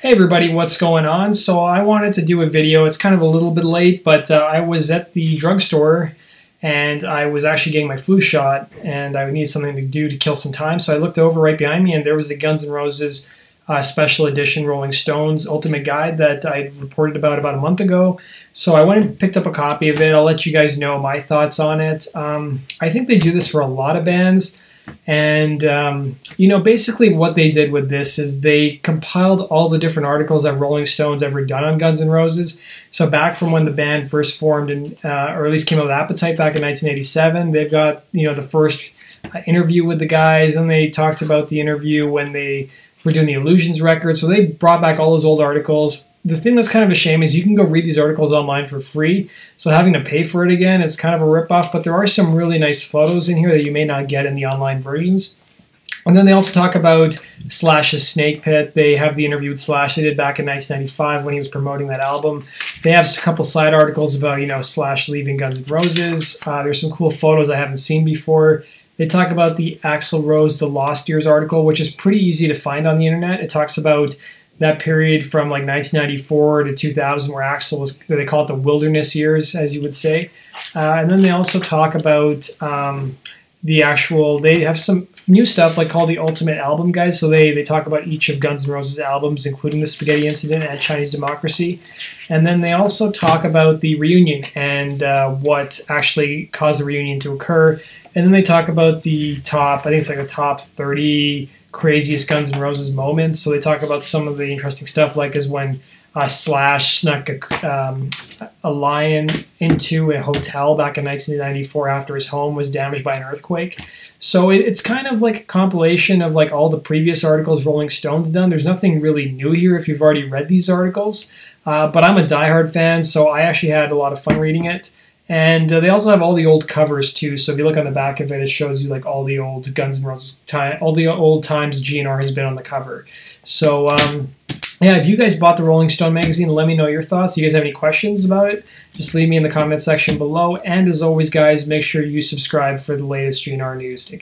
Hey everybody, what's going on? So I wanted to do a video. It's kind of a little bit late, but uh, I was at the drugstore and I was actually getting my flu shot and I needed something to do to kill some time. So I looked over right behind me and there was the Guns N' Roses uh, special edition Rolling Stones Ultimate Guide that I reported about about a month ago. So I went and picked up a copy of it. I'll let you guys know my thoughts on it. Um, I think they do this for a lot of bands. And, um, you know, basically what they did with this is they compiled all the different articles that Rolling Stones ever done on Guns N' Roses. So back from when the band first formed, and uh, or at least came out with Appetite back in 1987, they've got, you know, the first uh, interview with the guys, and they talked about the interview when they were doing the Illusions record. So they brought back all those old articles the thing that's kind of a shame is you can go read these articles online for free. So having to pay for it again is kind of a ripoff. But there are some really nice photos in here that you may not get in the online versions. And then they also talk about Slash's Snake Pit. They have the interview with Slash they did back in 1995 when he was promoting that album. They have a couple side articles about, you know, Slash leaving Guns N' Roses. Uh, there's some cool photos I haven't seen before. They talk about the Axl Rose, the Lost Years article, which is pretty easy to find on the internet. It talks about that period from like 1994 to 2000 where Axl was they call it the wilderness years as you would say. Uh, and then they also talk about um, the actual they have some new stuff like called the ultimate album guys so they they talk about each of guns n' roses albums including the spaghetti incident and chinese democracy. And then they also talk about the reunion and uh, what actually caused the reunion to occur. And then they talk about the top i think it's like the top 30 craziest Guns N' Roses moments. So they talk about some of the interesting stuff, like is when uh, Slash snuck a, um, a lion into a hotel back in 1994 after his home was damaged by an earthquake. So it, it's kind of like a compilation of like all the previous articles Rolling Stones done. There's nothing really new here if you've already read these articles. Uh, but I'm a diehard fan, so I actually had a lot of fun reading it. And uh, they also have all the old covers too. So if you look on the back of it, it shows you like all the old Guns N' Roses time, all the old times GNR has been on the cover. So um, yeah, if you guys bought the Rolling Stone magazine, let me know your thoughts. You guys have any questions about it? Just leave me in the comment section below. And as always, guys, make sure you subscribe for the latest GNR news. Take